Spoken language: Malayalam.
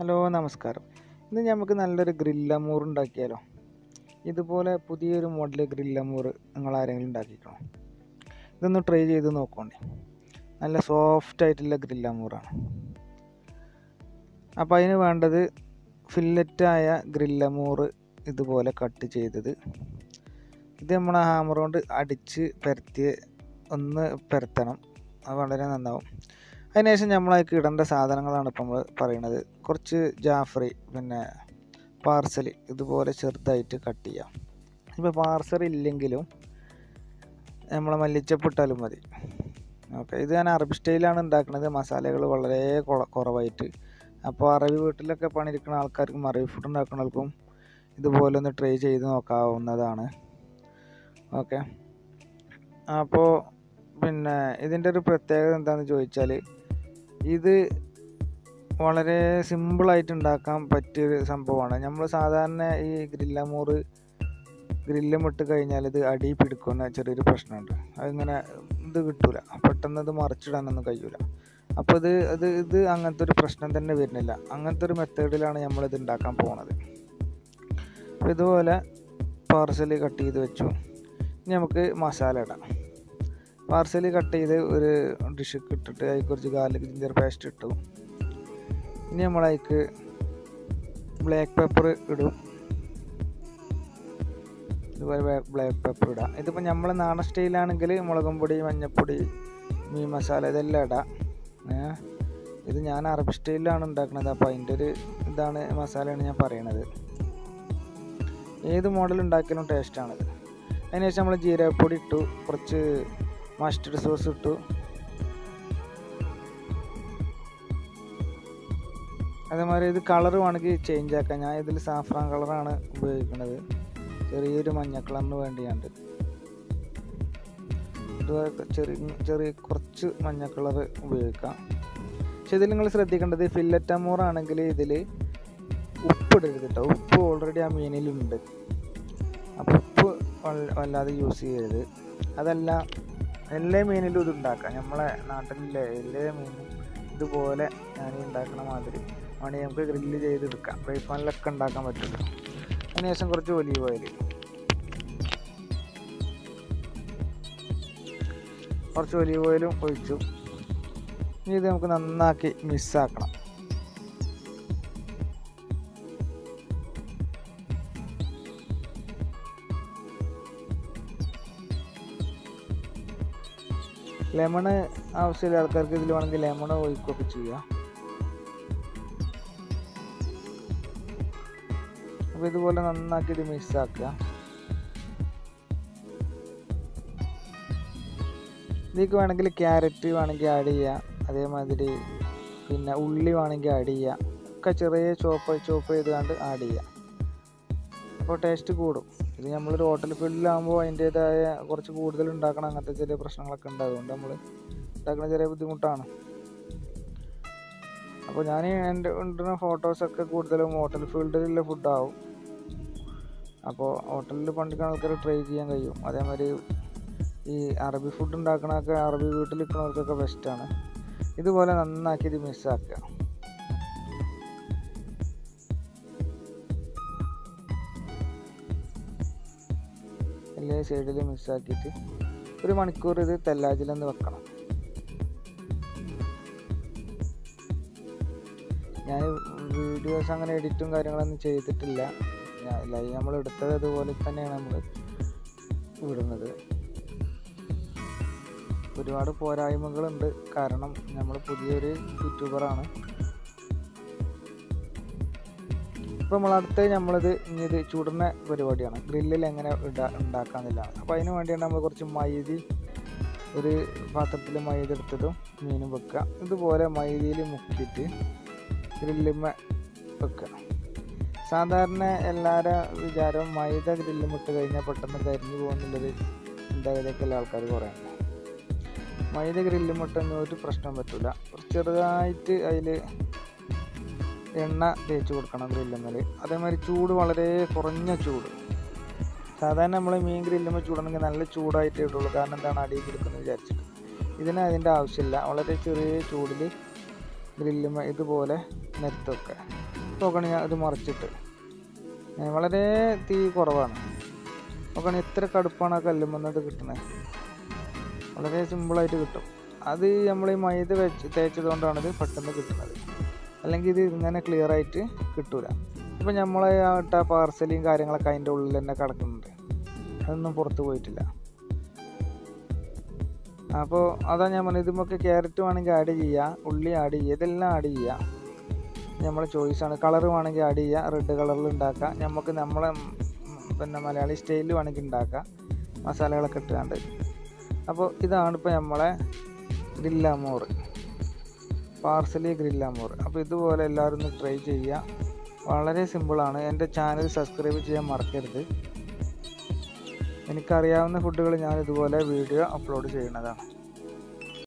ഹലോ നമസ്കാരം. ഇന്ന് നമുക്ക് നല്ലൊരു ഗ്രില്ലമൂർ ഉണ്ടാക്കിയാലോ? ഇതുപോലെ പുതിയൊരു മോഡൽ ഗ്രില്ലമൂർ നിങ്ങൾ ആരെങ്കിലും ഉണ്ടാക്കിക്കണോ? ഇതൊന്ന് ട്രൈ ചെയ്ത് നോക്കണ്ടേ. നല്ല സോഫ്റ്റ് ആയിട്ടുള്ള ഗ്രില്ലമൂറാണ്. അപ്പോൾ അതിന് വേണ്ടത് ഫില്ലറ്റായ ഗ്രില്ലമൂർ ഇതുപോലെ കട്ട് ചെയ്തത്. ഇത് നമ്മൾ ഹാമർ കൊണ്ട് അടിച്ച് പരത്തി ഒന്ന് പരത്തണം. അത് വളരെ നന്നാവും. അതിനുശേഷം നമ്മളതിലേക്ക് ഇടേണ്ട സാധനങ്ങളാണ് ഇപ്പോൾ നമ്മൾ പറയുന്നത് കുറച്ച് ജാഫ്രി പിന്നെ പാർസൽ ഇതുപോലെ ചെറുതായിട്ട് കട്ട് ചെയ്യാം. ഇപ്പോൾ പാർസൽ ഇല്ലെങ്കിലും നമ്മളെ മല്ലിച്ചപ്പിട്ടാലും മതി. ഓക്കെ ഇത് ഞാൻ അറബി സ്റ്റൈലാണ് ഉണ്ടാക്കുന്നത് മസാലകൾ വളരെ കുറവായിട്ട്. അപ്പോൾ അറബി വീട്ടിലൊക്കെ പണിയെടുക്കുന്ന ആൾക്കാർക്കും അറബി ഫുഡ് ഉണ്ടാക്കുന്നവർക്കും ഇതുപോലെ ഒന്ന് ട്രൈ ചെയ്ത് നോക്കാവുന്നതാണ്. ഓക്കെ. അപ്പോൾ പിന്നെ ഇതിന്റെ ഒരു പ്രത്യേകത എന്താണെന്ന് ചോദിച്ചാൽ ഇത് വളരെ സിമ്പിളായിട്ട് ഉണ്ടാക്കാൻ പറ്റിയൊരു സംഭവമാണ് നമ്മൾ സാധാരണ ഈ ഗ്രില്ലമൂറ് ഗ്രില്ലും ഇട്ട് കഴിഞ്ഞാൽ ഇത് അടി പിടിക്കുന്ന ചെറിയൊരു പ്രശ്നമുണ്ട്. അതിങ്ങനെ ഇത് കിട്ടൂല. പെട്ടെന്ന് ഇത് മറിച്ചിടാനൊന്നും കഴിയൂല. അപ്പോൾ ഇത് അത് ഇത് അങ്ങനത്തെ ഒരു പ്രശ്നം തന്നെ വരുന്നില്ല. അങ്ങനത്തെ ഒരു മെത്തേഡിലാണ് നമ്മളിത് ഉണ്ടാക്കാൻ പോകുന്നത് അപ്പോൾ ഇതുപോലെ പാർസൽ കട്ട് ചെയ്ത് വെച്ചു. ഇനി നമുക്ക് മസാല ഇടാം. പാർസൽ കട്ട് ചെയ്ത് ഒരു ഡിഷ് ഇട്ടിട്ട് അതിൽ കുറച്ച് ഗാർലിക് ജിഞ്ചർ പേസ്റ്റ് ഇട്ടു. ഇനി നമ്മൾ അതിക്ക് ബ്ലാക്ക് പെപ്പർ ഇടും. ഇതുപോലെ ബ്ലാക്ക് പെപ്പർ ഇടാം. ഇതിപ്പോൾ നമ്മൾ നാടൻ സ്റ്റൈലാണെങ്കിൽ മുളകും പൊടി മഞ്ഞൾപ്പൊടി മീൻ മസാല ഇതെല്ലാം ഇടാം. ഇത് ഞാൻ അറബി സ്റ്റൈലിലാണ് ഉണ്ടാക്കുന്നത്. അപ്പോൾ അതിന്റെ ഒരു ഇതാണ് മസാലയാണ് ഞാൻ പറയണത്. ഏത് മോഡൽ ഉണ്ടാക്കിയാലും ടേസ്റ്റാണിത് അതിനുശേഷം നമ്മൾ ജീരകപ്പൊടി ഇട്ടു. കുറച്ച് മസ്റ്റർഡ് സോസ് ഇട്ടു. അതേമാതിരി ഇത് കളർ വേണമെങ്കിൽ ചേഞ്ച് ആക്കാം. ഞാൻ ഇതിൽ സാഫ്രാൻ കളറാണ് ഉപയോഗിക്കുന്നത്. ചെറിയൊരു മഞ്ഞ കളറിന് വേണ്ടിയാണ്ട്. ഇതുപോലെ ചെറിയ ചെറിയ കുറച്ച് മഞ്ഞ കളർ ഉപയോഗിക്കാം. പക്ഷെ ഇതിൽ നിങ്ങൾ ശ്രദ്ധിക്കേണ്ടത് ഫില്ലറ്റമോർ ആണെങ്കിൽ ഇതിൽ ഉപ്പിടരുത് കേട്ടോ ഉപ്പ് ഓൾറെഡി ആ മീനിലുണ്ട്. അപ്പോൾ ഉപ്പ് വല്ലാതെ യൂസ് ചെയ്യരുത്. അതല്ല എല്ലാ മീനിലും ഇത് ഉണ്ടാക്കാം. നമ്മളെ നാട്ടിലെ എല്ലാ മീനും ഇതുപോലെ ഞാൻ ഉണ്ടാക്കുന്ന മാതിരി വേണമെങ്കിൽ നമുക്ക് ഗ്രില്ല് ചെയ്തെടുക്കാം. ഫ്രൈ പാനിലൊക്കെ ഉണ്ടാക്കാൻ പറ്റുള്ളൂ. അതിനുശേഷം കുറച്ച് ഒലീവ് ഓയിൽ കുറച്ച് ഒലീവ് ഓയിലും ഒഴിച്ചു. ഇനി ഇത് നമുക്ക് നന്നാക്കി മിസ്സാക്കണം ലെമണ് ആവശ്യമുള്ള ആൾക്കാർക്ക് ഇതിൽ വേണമെങ്കിൽ ലെമൺ ഒഴിക്കുകയൊക്കെ ചെയ്യാം. അപ്പോൾ ഇതുപോലെ നന്നാക്കി ഇത് മിക്സാക്കുക ഇതിലേക്ക് വേണമെങ്കിൽ ക്യാരറ്റ് വേണമെങ്കിൽ ആഡ് ചെയ്യാം. അതേമാതിരി പിന്നെ ഉള്ളി വേണമെങ്കിൽ ആഡ് ചെയ്യാം. ഒക്കെ ചെറിയ ചോപ്പ് ചോപ്പ് ചെയ്തുകൊണ്ട് ആഡ് ചെയ്യാം. അപ്പോൾ ടേസ്റ്റ് കൂടും. ഇത് നമ്മളൊരു ഹോട്ടൽ ഫീൽഡിലാകുമ്പോൾ അതിന്റേതായ കുറച്ച് കൂടുതൽ ഉണ്ടാക്കണം അങ്ങനത്തെ ചെറിയ പ്രശ്നങ്ങളൊക്കെ ഉണ്ട്. നമ്മൾ ഉണ്ടാക്കുന്ന ചെറിയ ബുദ്ധിമുട്ടാണ്. അപ്പോൾ ഞാൻ എന്റെ ഉണ്ടുന്ന ഫോട്ടോസൊക്കെ കൂടുതലും ഹോട്ടൽ ഫീൽഡിലുള്ള ഫുഡാവും അപ്പോൾ ഹോട്ടലിൽ പണ്ടിക്കുന്ന ആൾക്കാർ ട്രൈ ചെയ്യാൻ കഴിയും. അതേമാതിരി ഈ അറബി ഫുഡ് ഉണ്ടാക്കണമൊക്കെ അറബി വീട്ടിൽ നിൽക്കുന്നവർക്കൊക്കെ ബെസ്റ്റാണ് ഇതുപോലെ നന്നാക്കി ഇത് മിസ്സാക്കുക എല്ലാ സൈഡിൽ മിസ്സാക്കിയിട്ട് ഒരു മണിക്കൂർ ഇത് തെല്ലാജിലൊന്ന് വെക്കണം. ഞാൻ വീഡിയോസ് അങ്ങനെ എഡിറ്റും കാര്യങ്ങളൊന്നും ചെയ്തിട്ടില്ല. ലൈവ് നമ്മൾ എടുത്തത് അതുപോലെ തന്നെയാണ് നമ്മൾ വിടുന്നത്. ഒരുപാട് പോരായ്മകളുണ്ട്. കാരണം നമ്മൾ പുതിയൊരു യൂട്യൂബറാണ് ഇപ്പോൾ നമ്മൾ അടുത്ത് നമ്മളിത് ഇനി ഇത് ചുടുന്ന പരിപാടിയാണ്. ഗ്രില്ലിൽ എങ്ങനെ ഇടാ ഉണ്ടാക്കാന്നില്ല അപ്പോൾ അതിന് വേണ്ടിയാണ് നമ്മൾ കുറച്ച് മൈദി ഒരു പാത്രത്തിൽ മൈദ എടുത്തതും മീനും വെക്കുക. ഇതുപോലെ മൈദയിൽ മുക്കിയിട്ട് ഗ്രില്ലുമ്മ വെക്കുക. സാധാരണ എല്ലാവരും വിചാരം മൈദ ഗ്രില്ലും ഇട്ട് കഴിഞ്ഞാൽ പെട്ടെന്ന് കരിഞ്ഞു പോകുന്നുള്ളൊരു ചിന്താഗതിയൊക്കെ ആൾക്കാർ കുറേ മൈദ ഗ്രില്ലും ഇട്ടൊന്നും ഒരു പ്രശ്നം പറ്റില്ല ചെറുതായിട്ട് അതിൽ എണ്ണ തേച്ച് കൊടുക്കണം ഗ്രില്ലുമ്മൽ അതേമാതിരി ചൂട് വളരെ കുറഞ്ഞ ചൂട്. സാധാരണ നമ്മൾ മീൻ ഗ്രില്ലുമ്പോൾ ചൂടാണെങ്കിൽ നല്ല ചൂടായിട്ടേ ഇടുള്ളൂ. കാരണം എന്താണ്? അടിയിൽ കൊടുക്കുന്നത് വിചാരിച്ചിട്ട്. ഇതിന് അതിന്റെ ആവശ്യമില്ല. വളരെ ചെറിയ ചൂടിൽ ഗ്രില്ലുമ ഇതുപോലെ നെത്തൊക്കെ. നോക്കണം ഞാൻ ഇത് മറിച്ചിട്ട്. വളരെ തീ കുറവാണ്. നോക്കണം എത്ര കടുപ്പാണ് ആ കല്ലുമെന്നത് കിട്ടുന്നത്? വളരെ സിമ്പിളായിട്ട് കിട്ടും. അത് നമ്മൾ ഈ മൈദ വെച്ച് തേച്ചത് കൊണ്ടാണ് ഇത് പെട്ടെന്ന് കിട്ടുന്നത്. അല്ലെങ്കിൽ ഇത് ഇങ്ങനെ ക്ലിയർ ആയിട്ട് കിട്ടൂല. ഇപ്പം നമ്മളെ ആട്ട പാർസലും കാര്യങ്ങളൊക്കെ അതിന്റെ ഉള്ളിൽ തന്നെ കിടക്കുന്നുണ്ട്. അതൊന്നും പുറത്ത് പോയിട്ടില്ല. അപ്പോൾ അതാ ഞാൻ പറഞ്ഞത് ഇതുമൊക്കെ ക്യാരറ്റ് വേണമെങ്കിൽ ആഡ് ചെയ്യുക ഉള്ളി ആഡ് ചെയ്യുക ഇതെല്ലാം ആഡ് ചെയ്യുക നമ്മളെ ചോയ്സാണ് കളർ വേണമെങ്കിൽ ആഡ് ചെയ്യുക റെഡ് കളറിൽ ഉണ്ടാക്കുക നമുക്ക് നമ്മളെ പിന്നെ മലയാളി സ്റ്റൈലിൽ വേണമെങ്കിൽ ഉണ്ടാക്കാം മസാലകളൊക്കെ ഇട്ടുകൊണ്ട് അപ്പോൾ ഇതാണ് ഇപ്പോൾ നമ്മളെ ഗ്രില്ലാമോർ പാർസലി ഗ്രില്ലാമോർ അപ്പോൾ ഇതുപോലെ എല്ലാവരും ഒന്ന് ട്രൈ ചെയ്യുക. വളരെ സിമ്പിളാണ്. എന്റെ ചാനൽ സബ്സ്ക്രൈബ് ചെയ്യാൻ മറക്കരുത്. എനിക്കറിയാവുന്ന ഫുഡുകൾ ഞാൻ ഇതുപോലെ വീഡിയോ അപ്ലോഡ് ചെയ്യുന്നതാണ്.